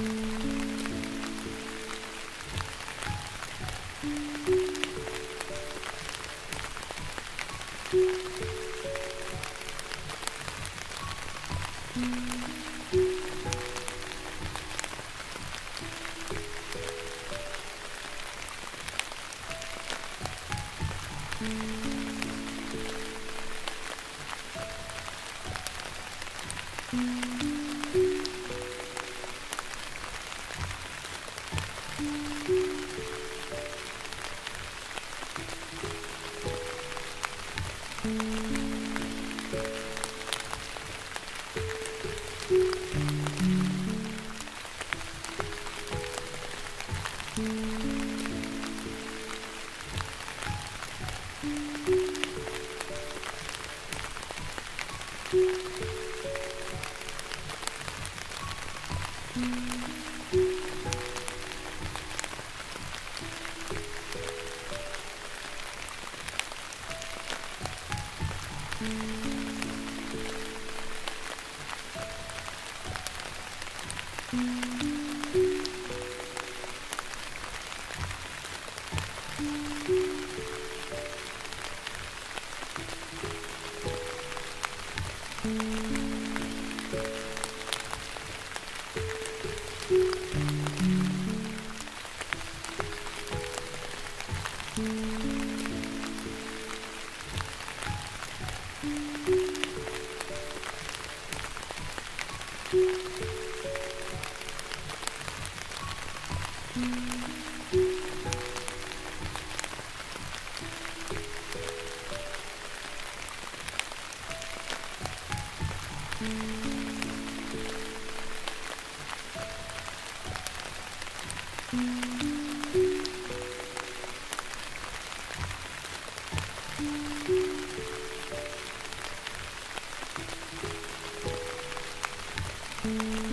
Thank you. Thank you.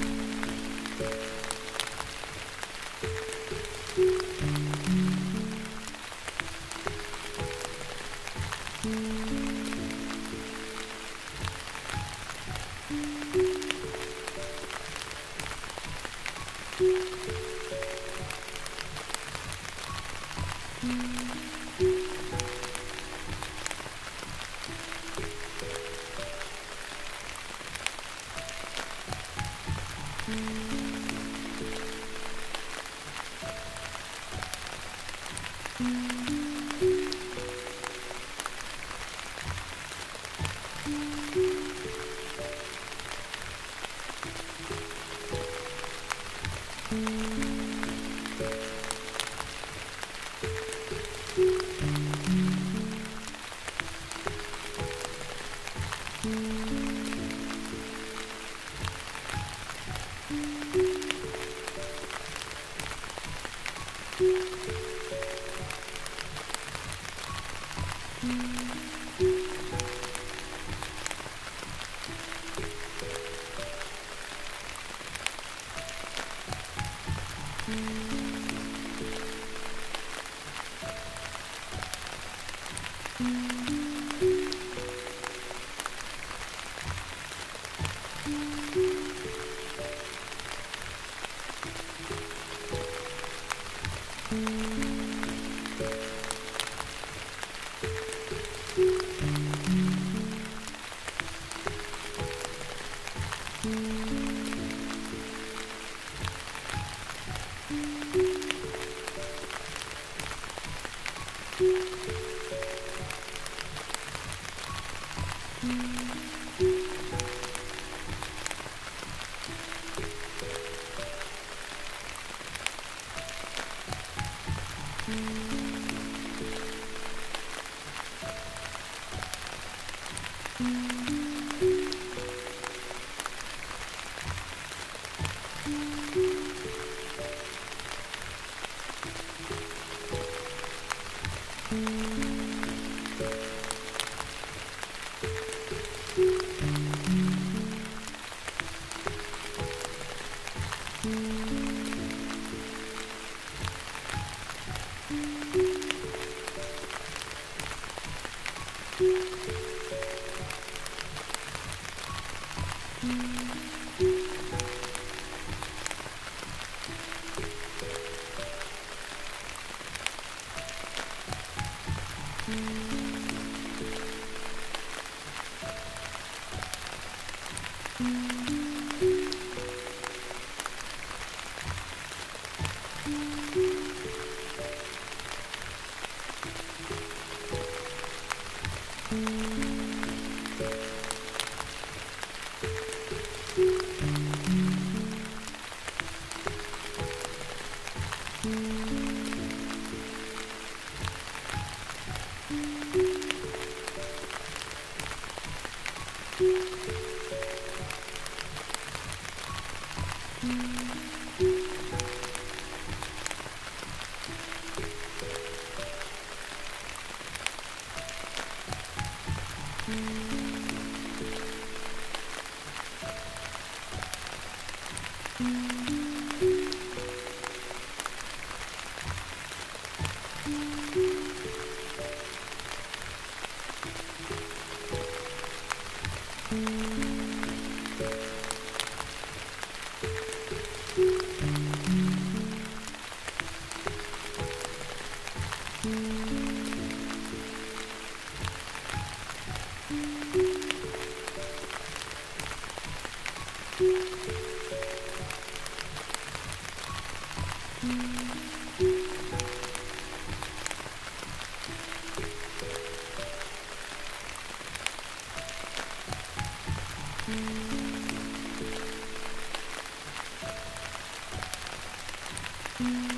Thank you.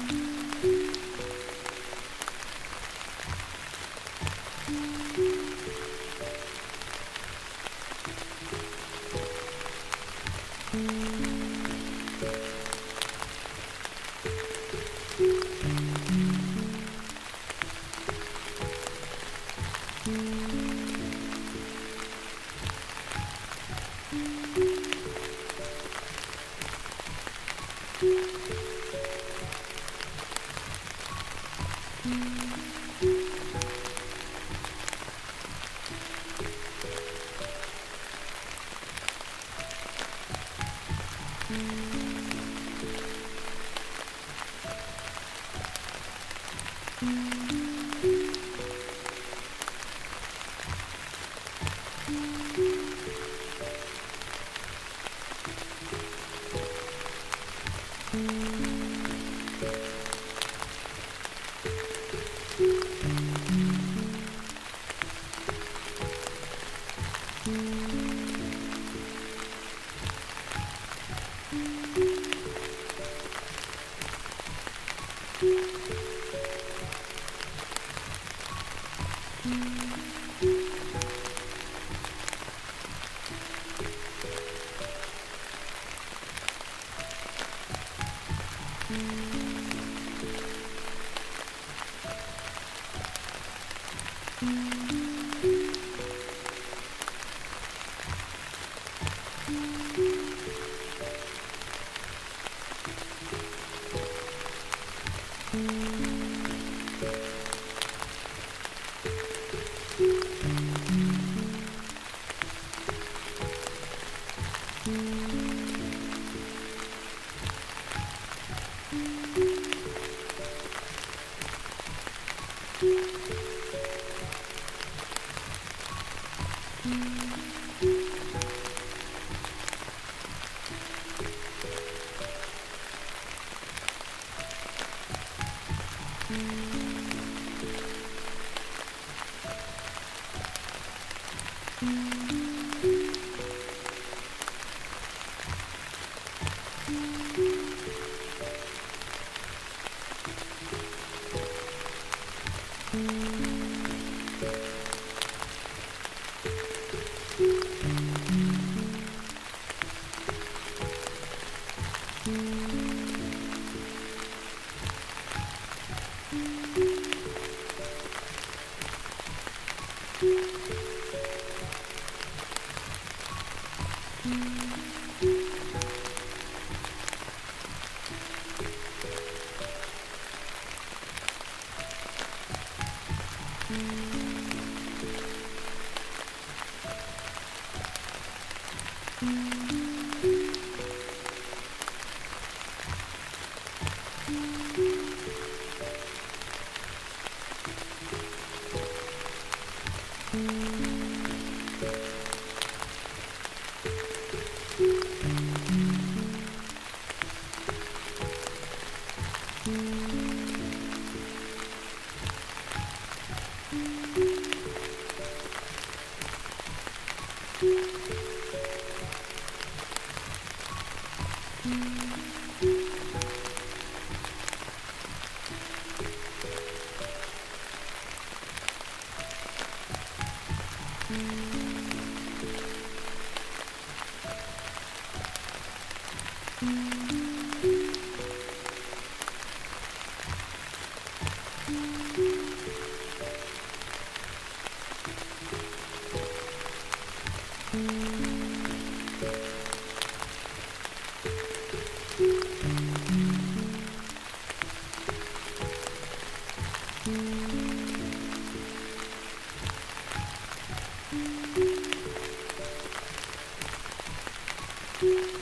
Mm-hmm.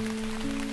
Thank you.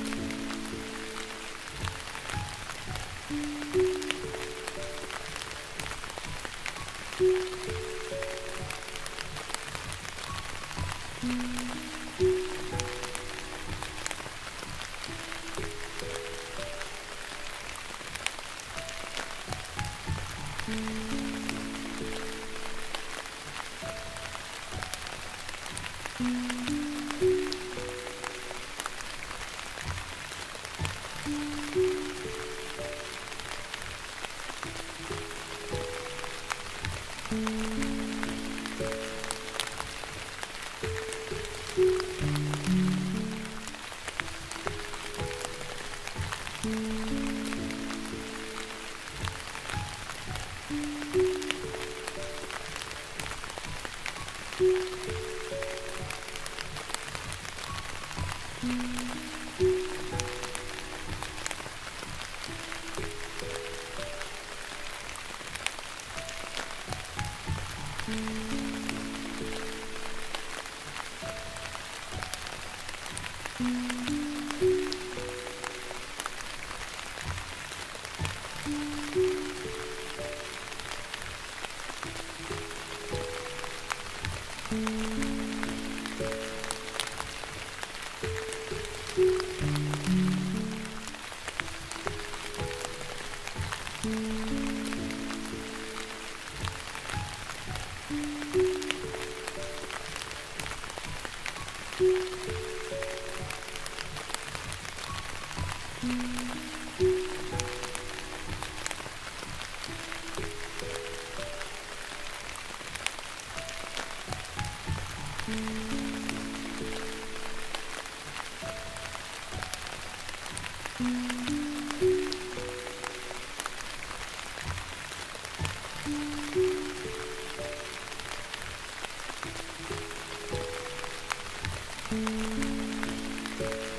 you.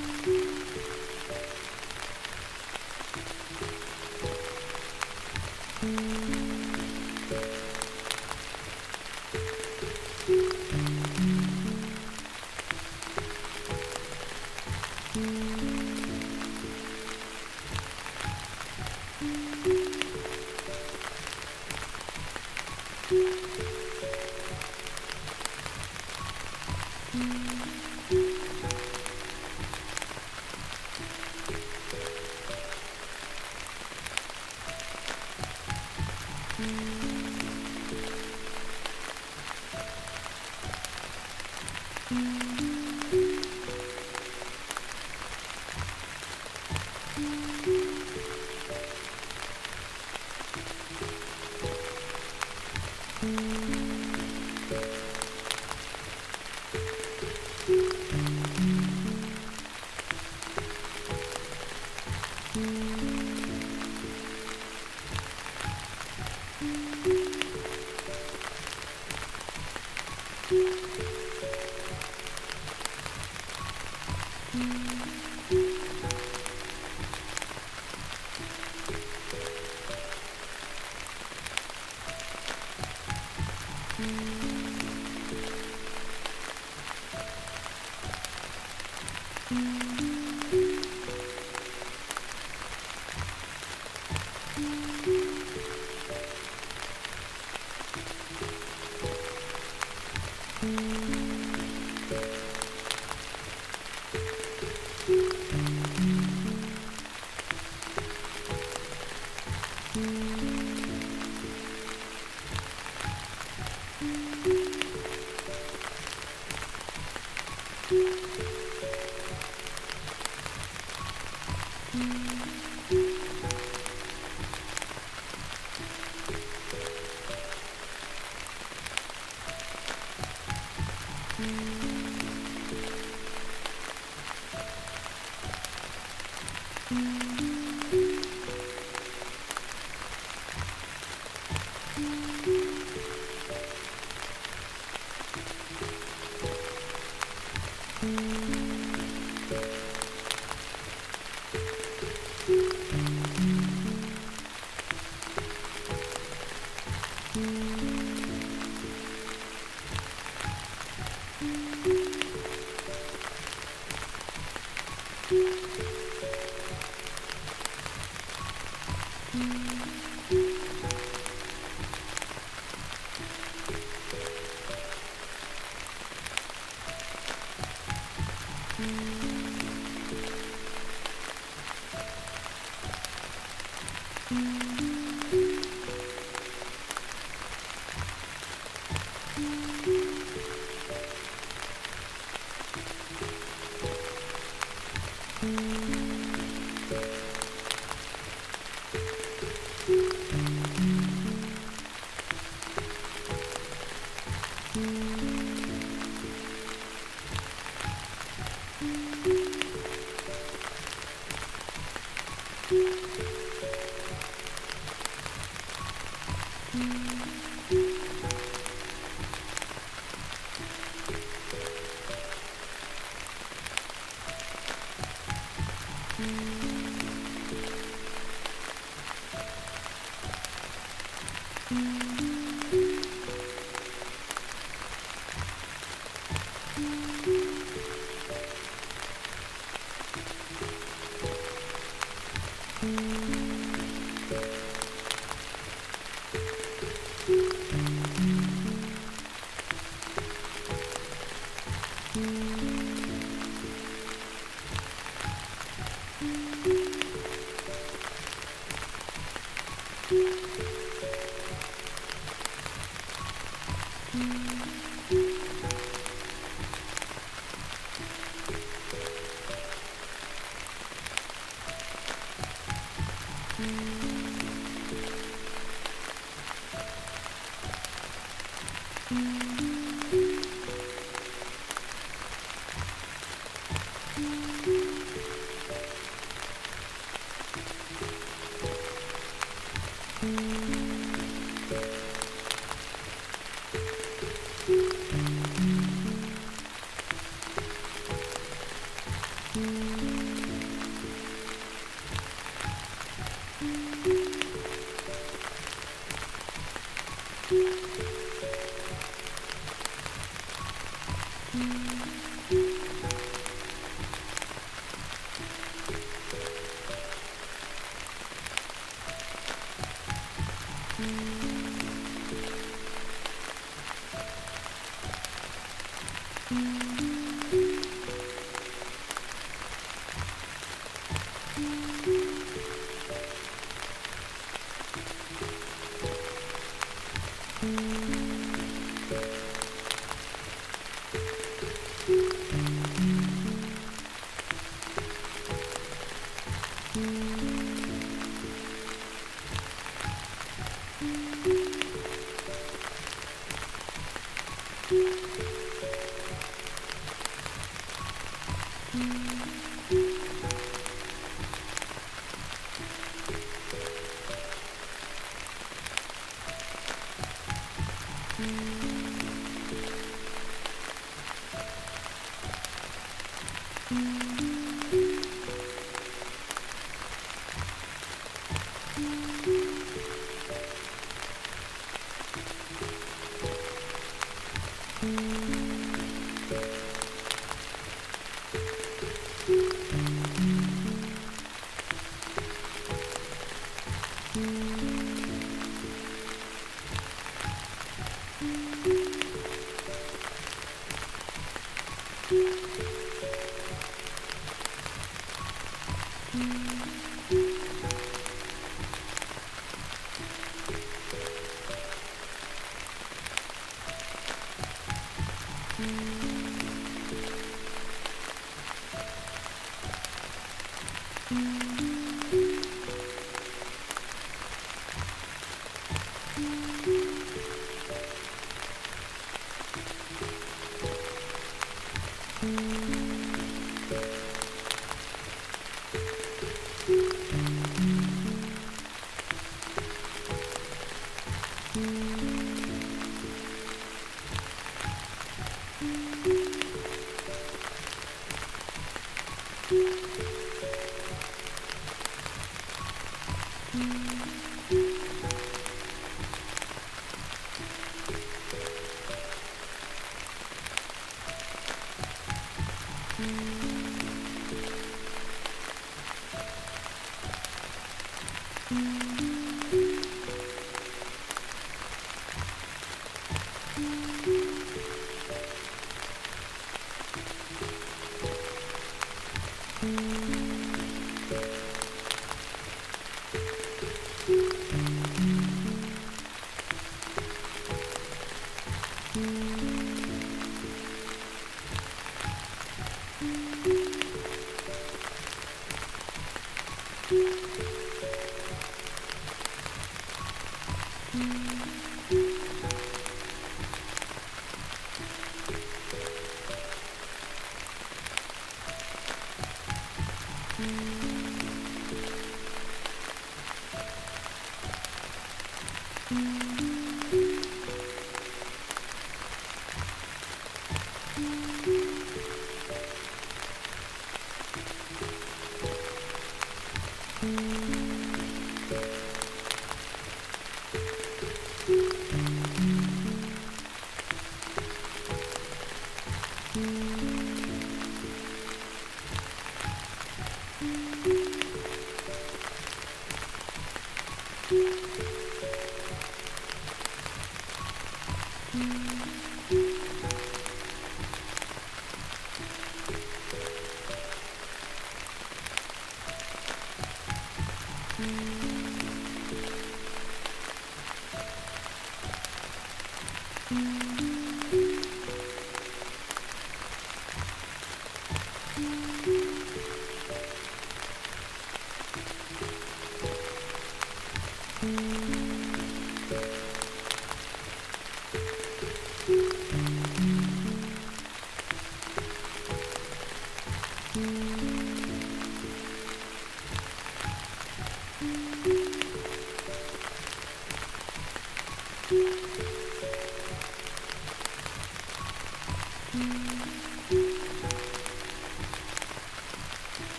Thank you. Thank you. Mm-hmm. Mm-hmm.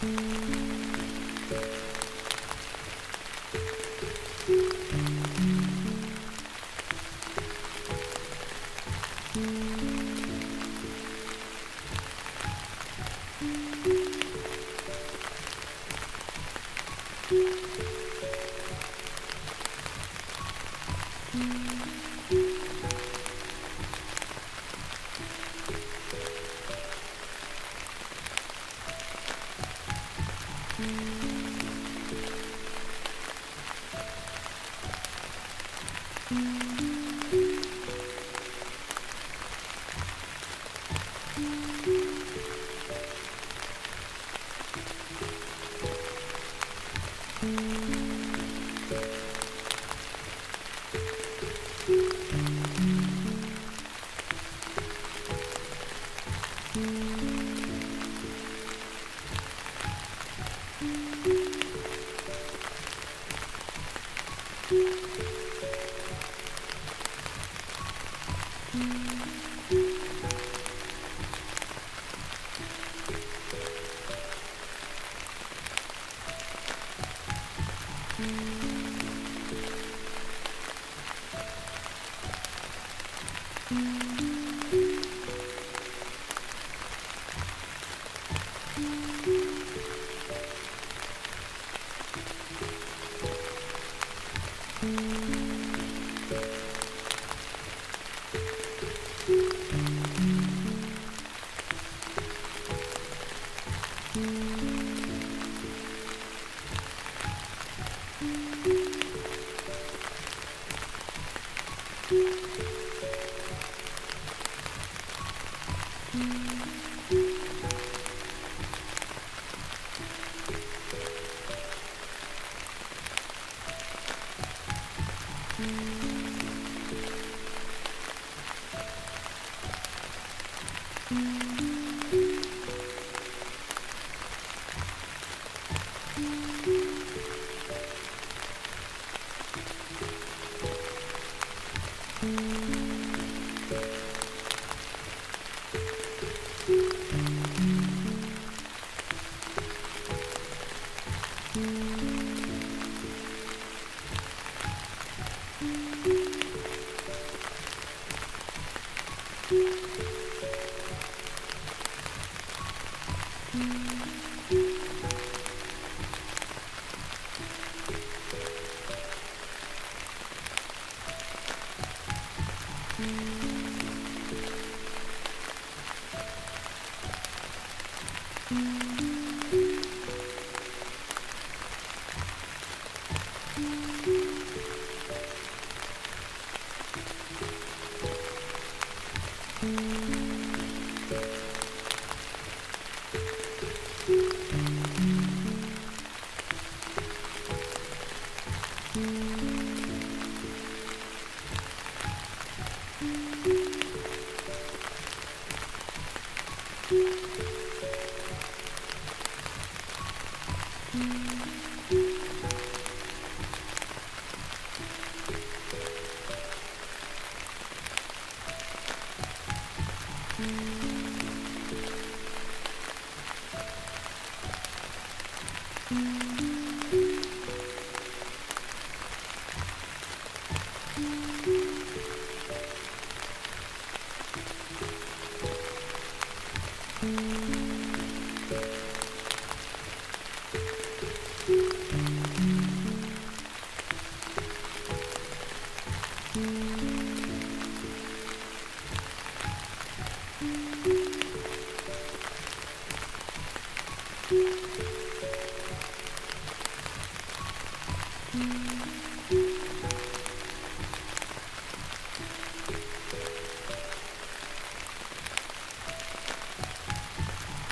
Thank you.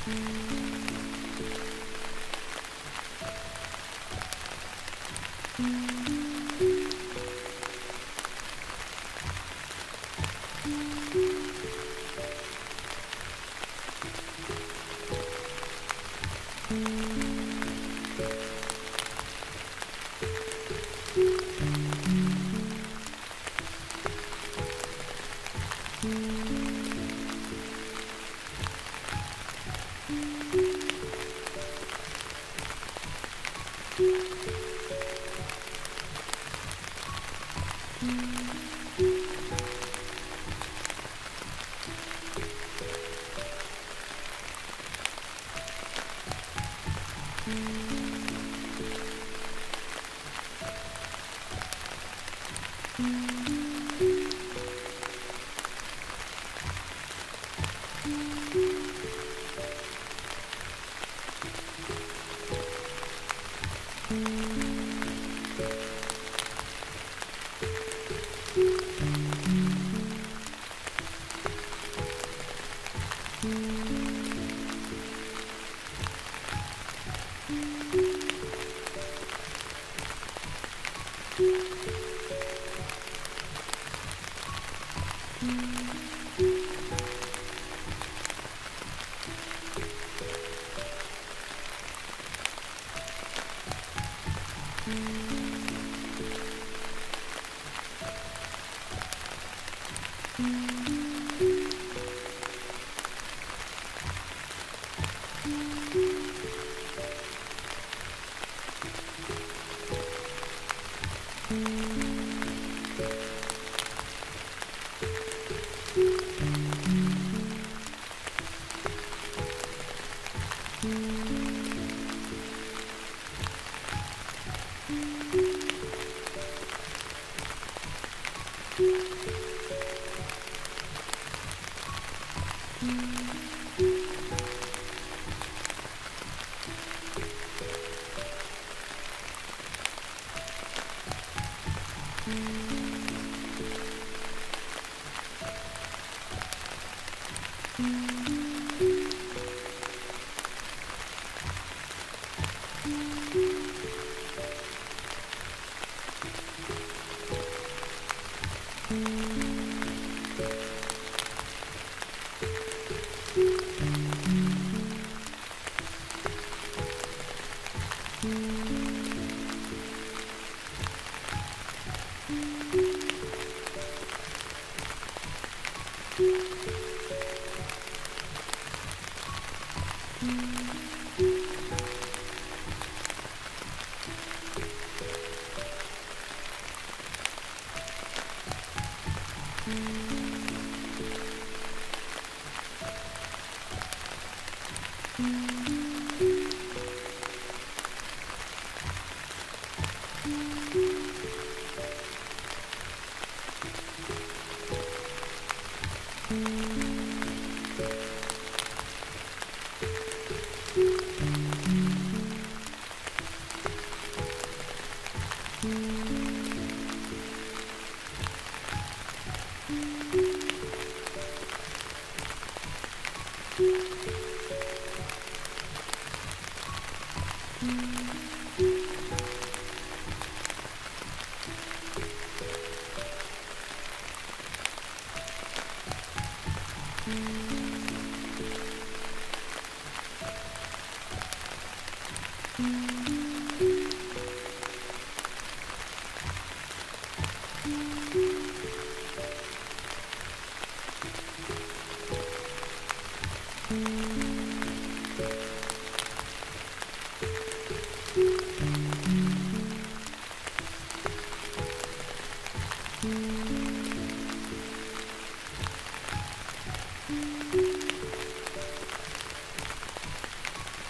Thank you.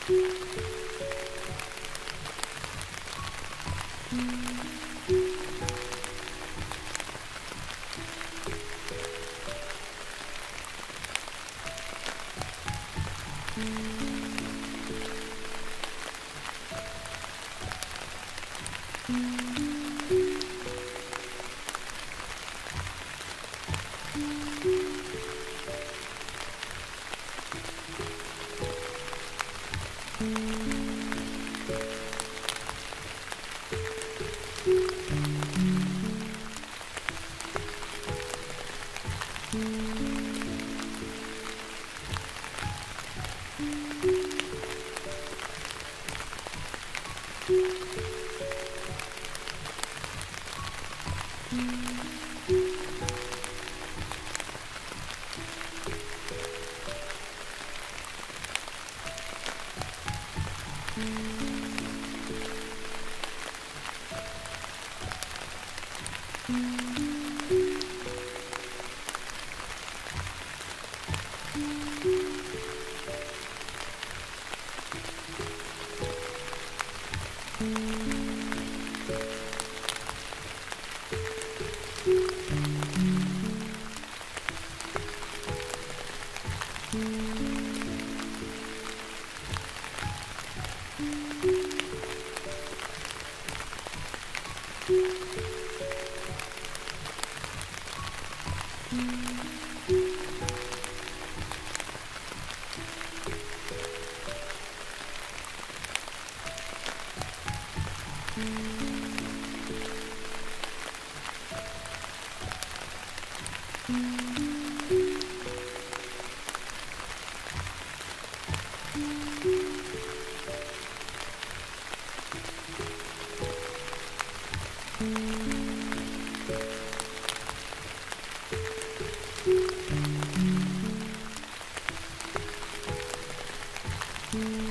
Thank you. Thank you.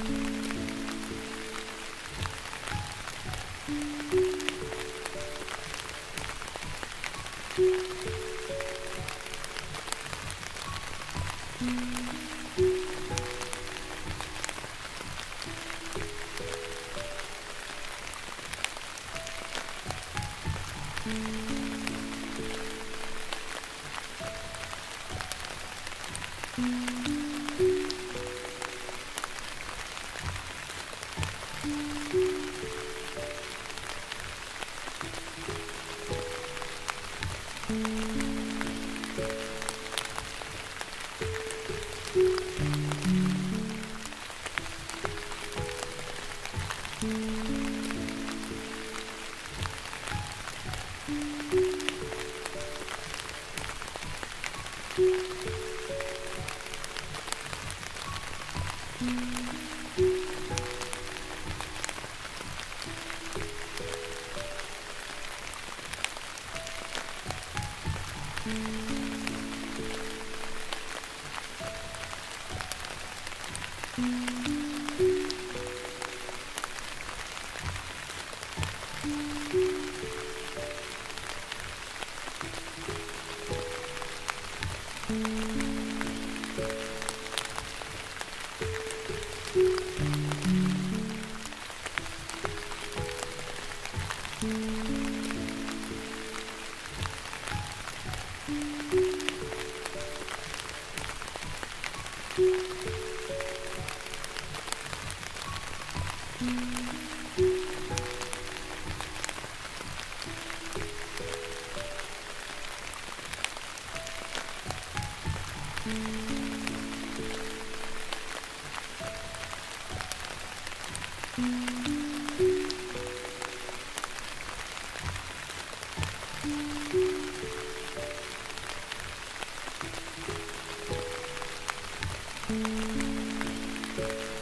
Thank you.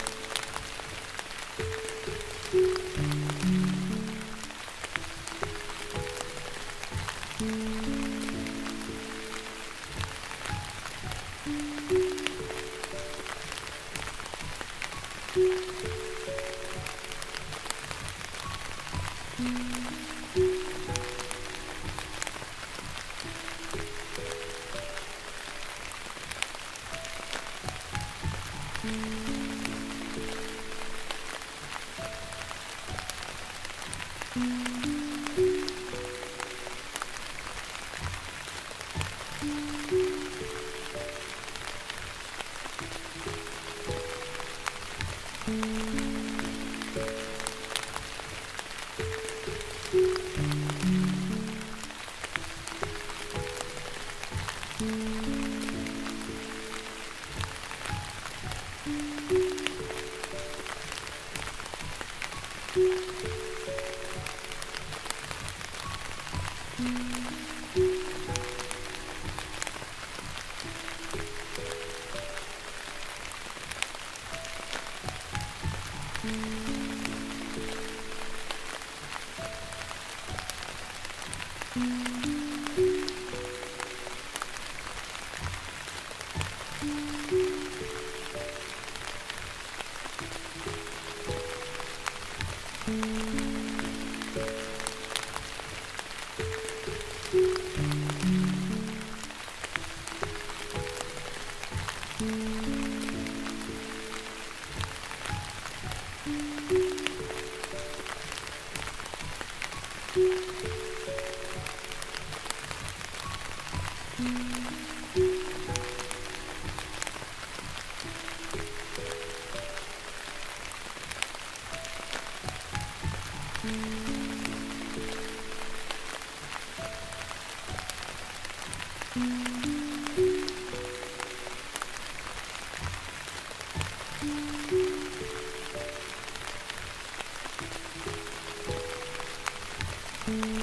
Thank you.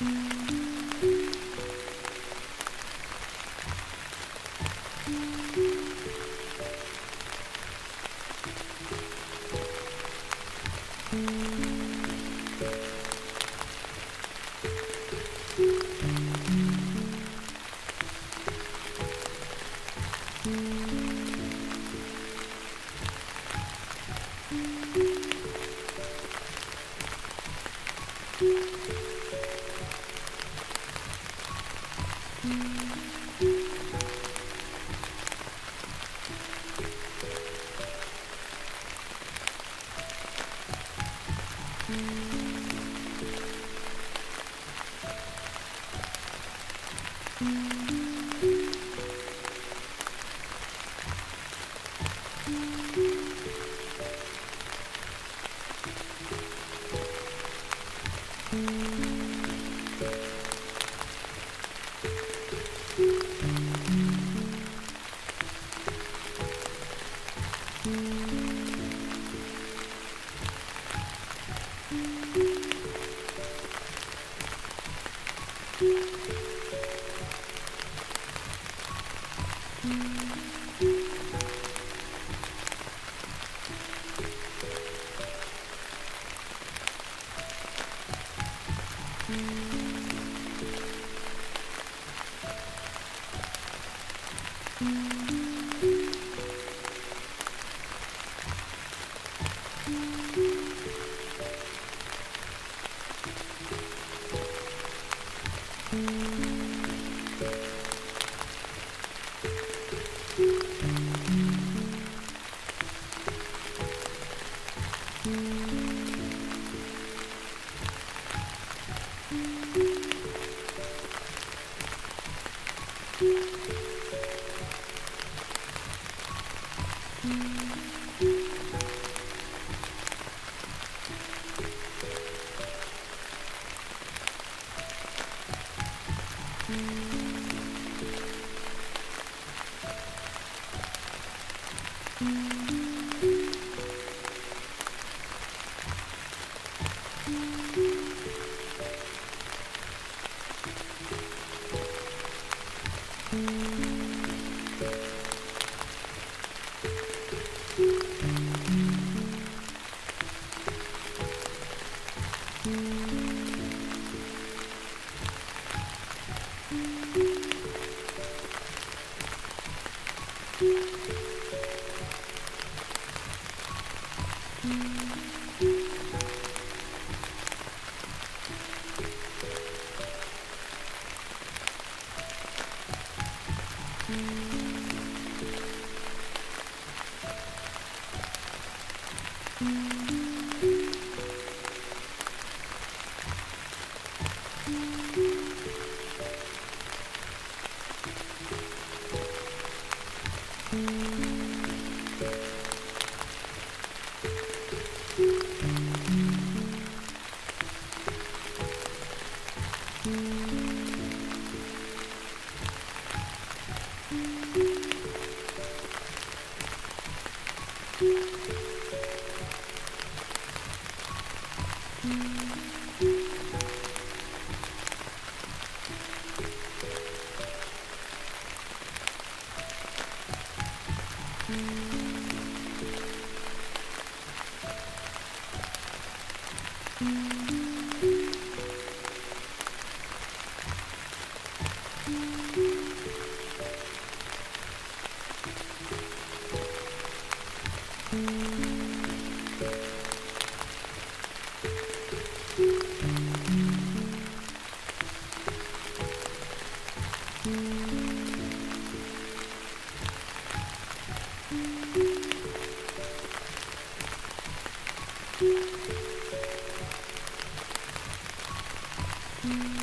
Mm-hmm. Mm-hmm.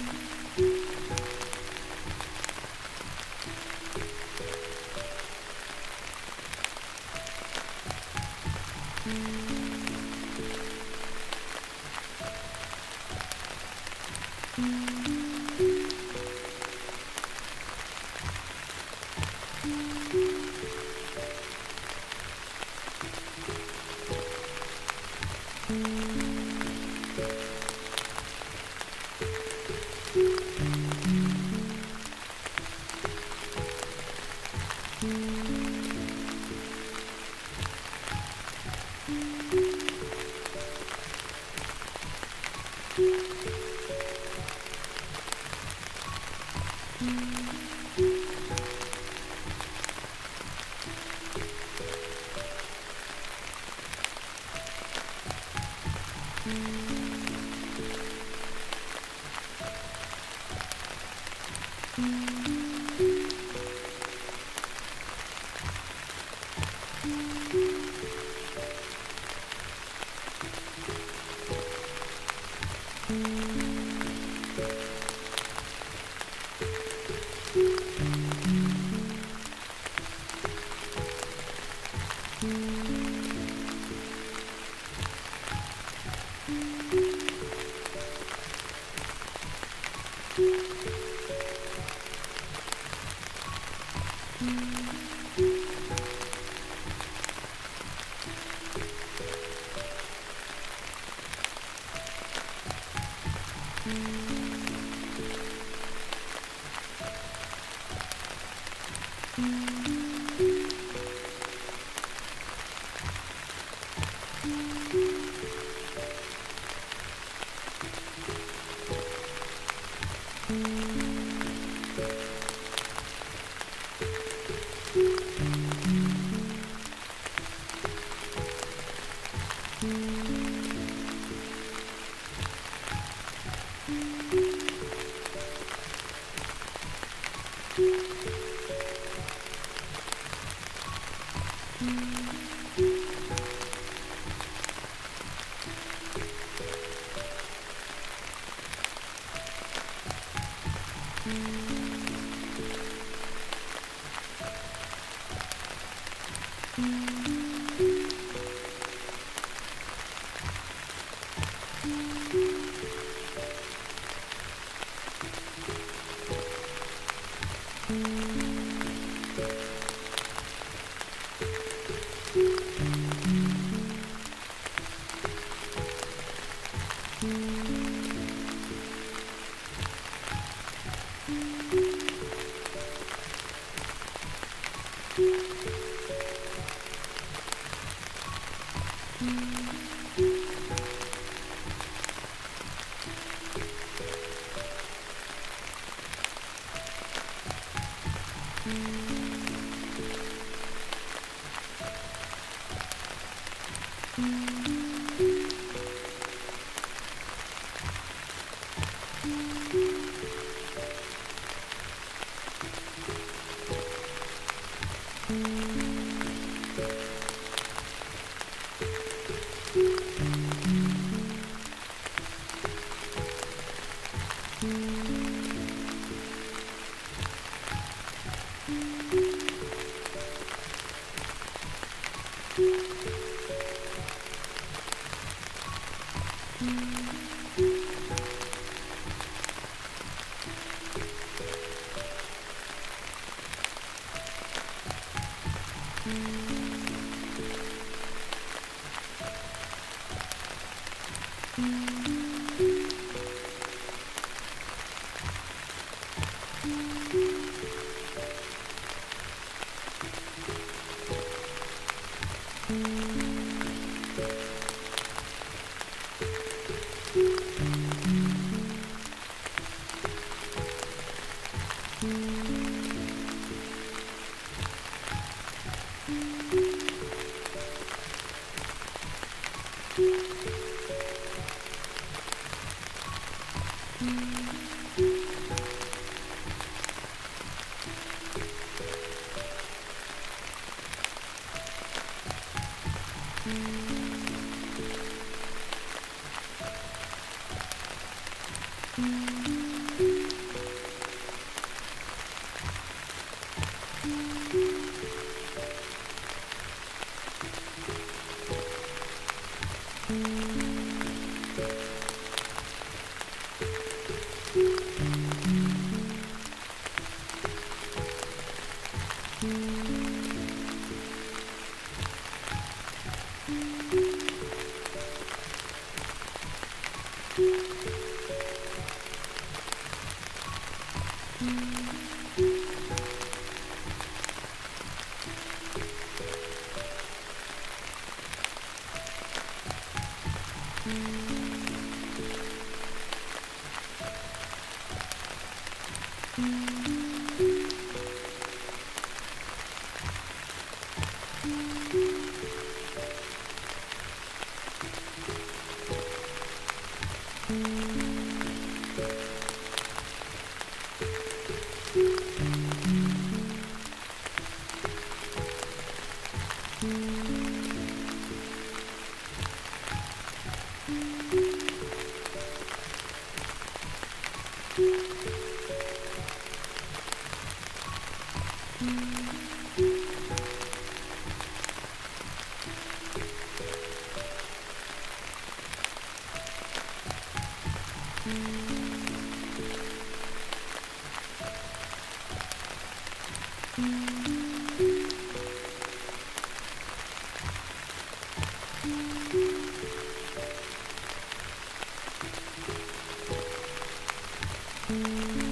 Thank you. Thank you. Thank you.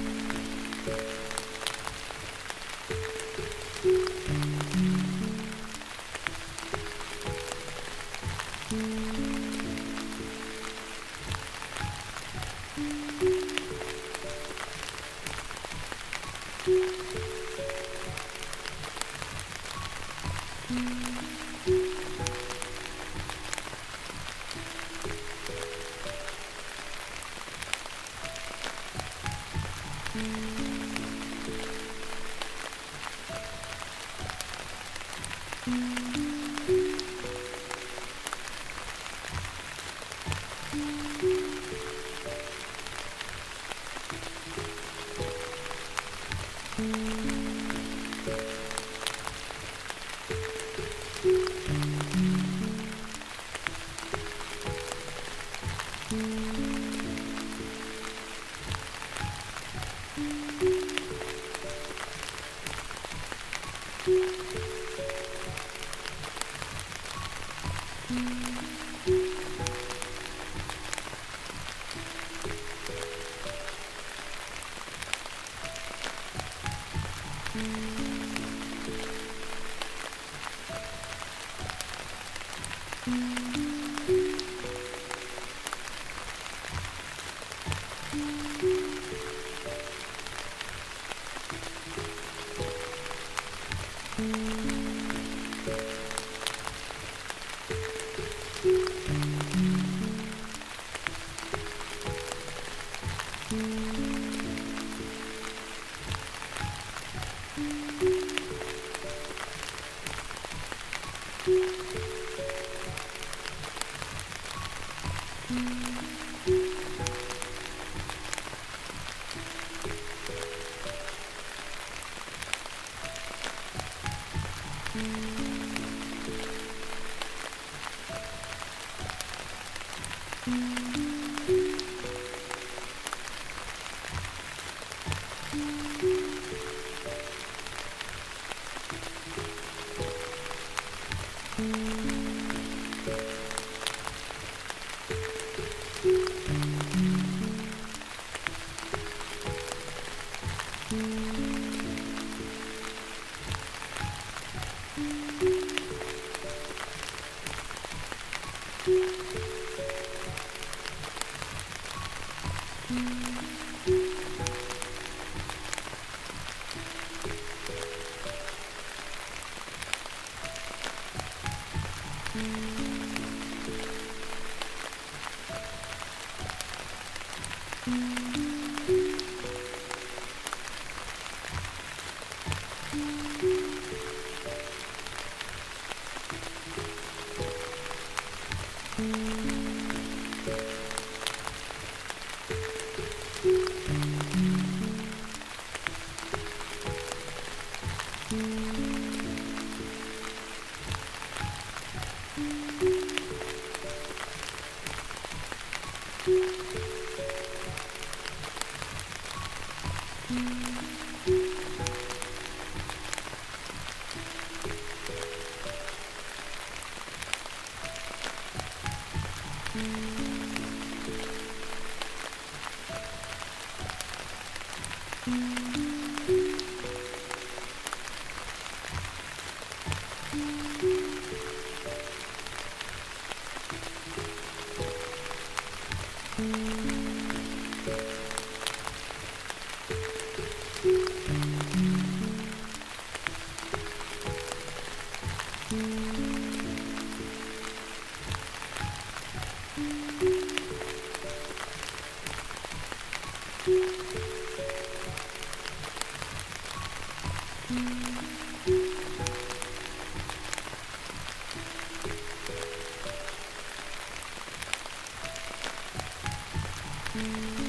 Thank you.